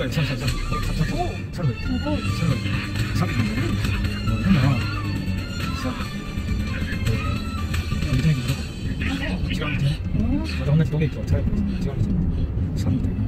3회 3 3 3 3 3 3 3회 3회 3회 3회 어, 시작 인생이 이거 지금 이제 맞아 혼자 너게 있죠 잘 지금 이제 3회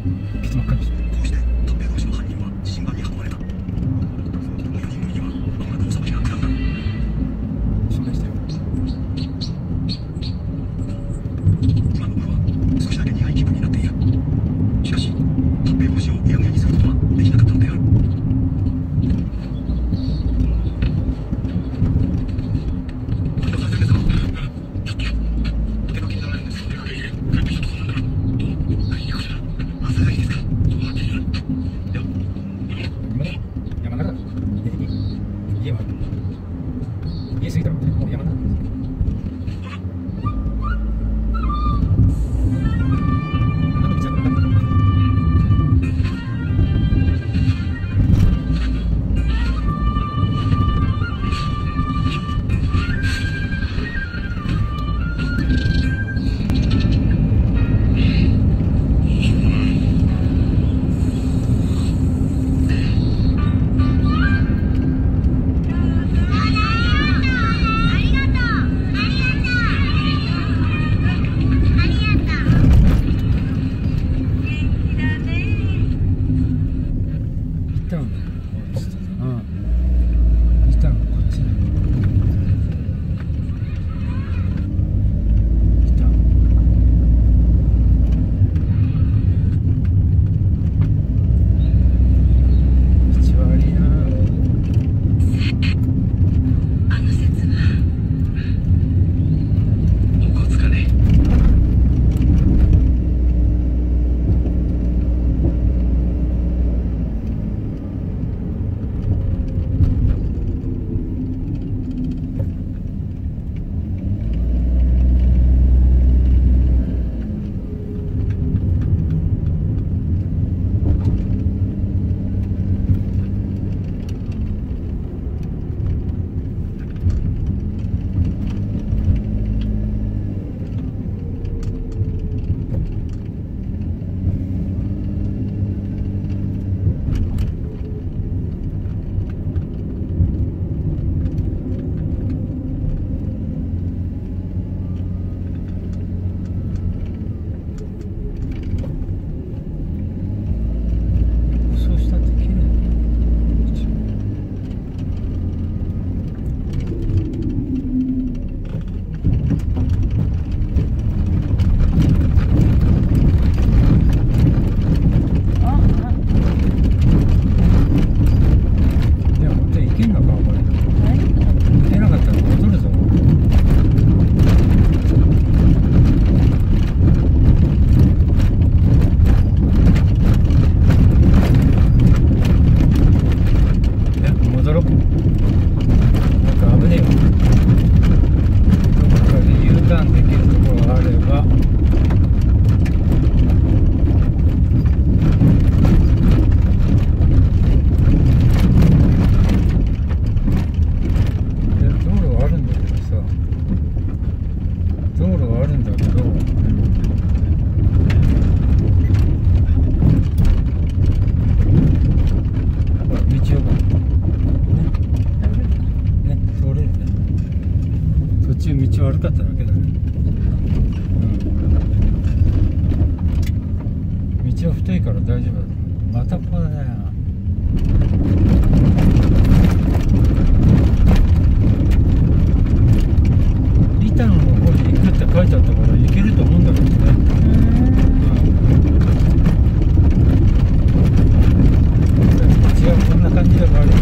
करते हैं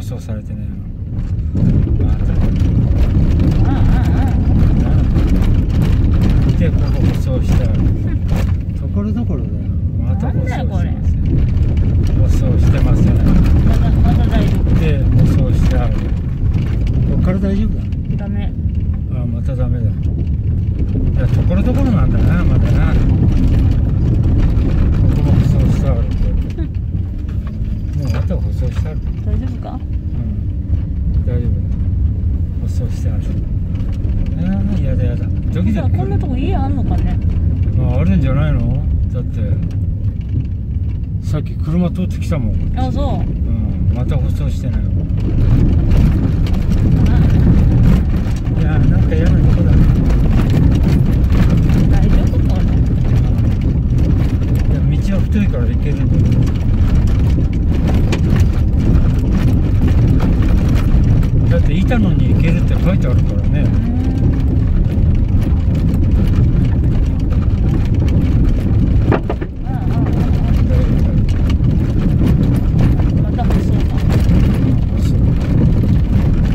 舗装されてねか？うん。大丈夫だ舗装してあるああやだやだ。ドキドキ。さこんなとこ家あんのかね？ああるんじゃないの？だって。さっき車通ってきたもん。あそう。うん。また舗装してない。い。やなんか嫌なとこだ大丈夫これいや道は太いから行けるんだけどだって板野に行けるって書いてあるからね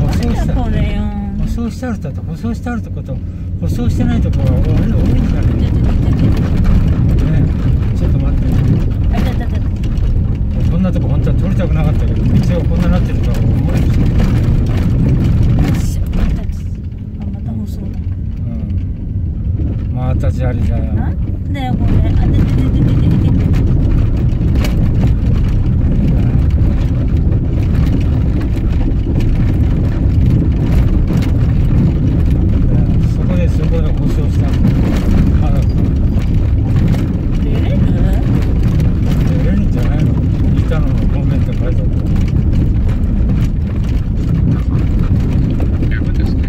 舗装したこれよ舗装してあると舗装してあるとこと舗装してないとこが多い多いんだねねちょっと待ってあたたたこんなとこ本当は撮りたくなかったけど道がこんななってるとは思えるし、よしあまた舗装だうん、また砂利だよなんだよこれあでででででででそこでそこで舗装したあ出れる出れるんじゃないの板野のコメント書いてあった十分ですね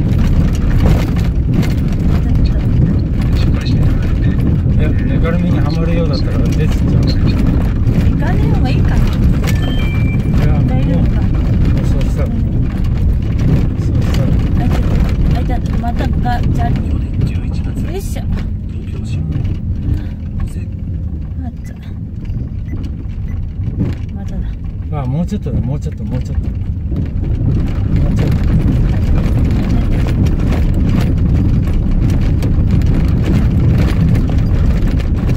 しっかりしていただいていやぬかるみにはまるようだったら出てっちゃう行かねえ方がいいかいやもう大丈夫か舗装した舗装したあいたあいたまたがじゃ去年11月よいしょ東京新聞あっちゃまただあもうちょっとだもうちょっともうちょっともうちょっと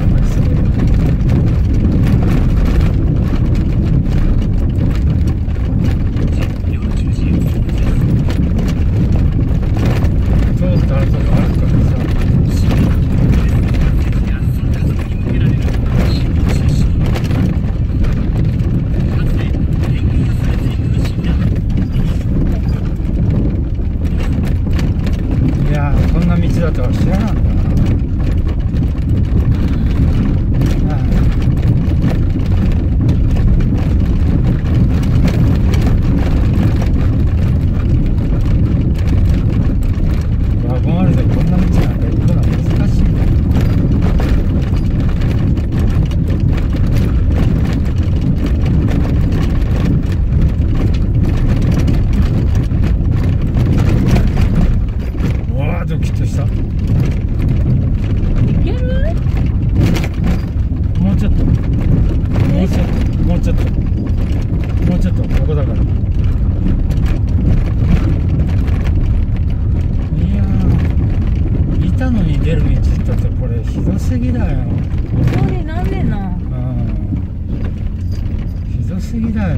あんまりすぐ夜10時です通った後があるからさやその家族に向けられる新聞出身かつて偏見や差別に苦しんだいやーこんな道だとは知らなかったああワゴンあるでこんな道なんか行くのは難しいねうわードキッとした。いける？もうちょっと。もうちょっと。もうちょっと。もうちょっと。ここだから。いやー。板野に出る道だってこれひどすぎだよ。そうになんねえなうん。ひどすぎだよ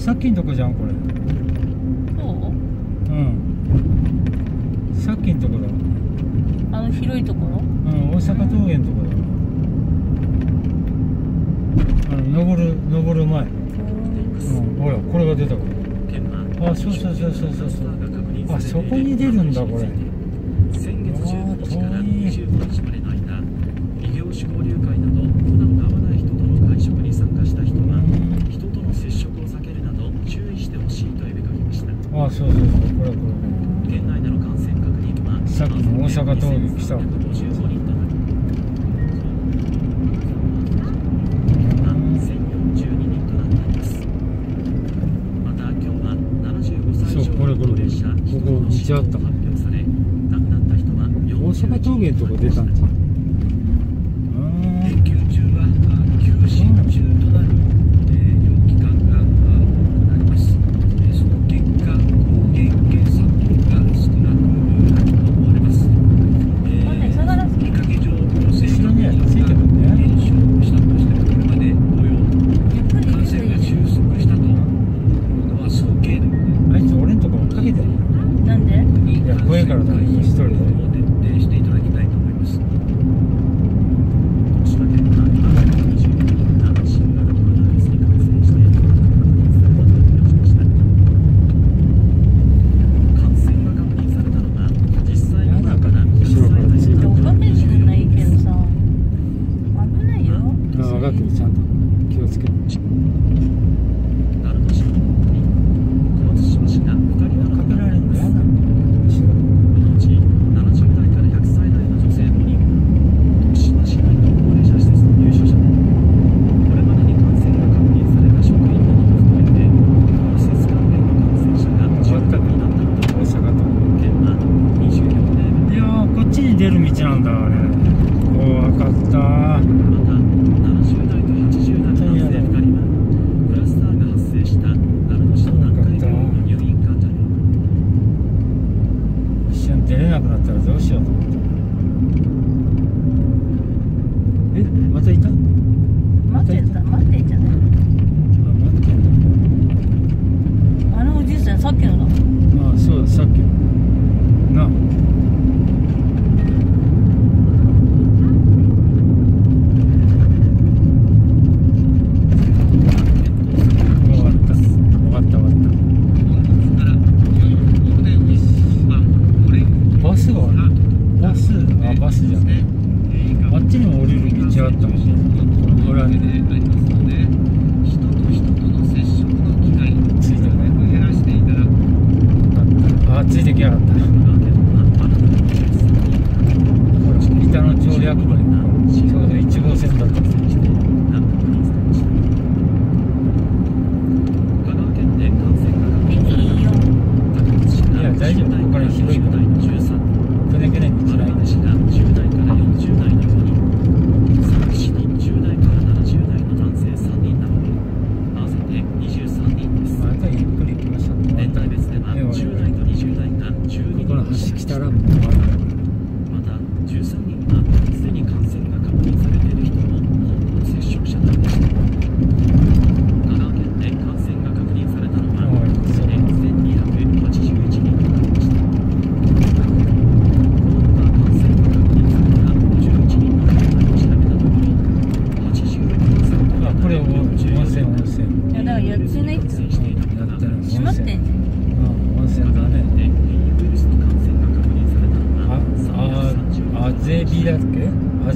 さっきのとこじゃんこれ。そううん。さっきのとこだ。あの広いところ？うん大阪峠のとこだ、うん、あの登る登る前、うん、ほらこれが出たこれあそうそうそうそうそう。あそこに出るんだこれ。我们的中。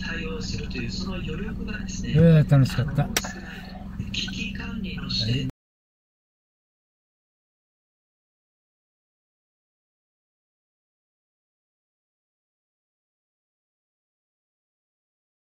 対応するというその余力がですね、えー楽しかった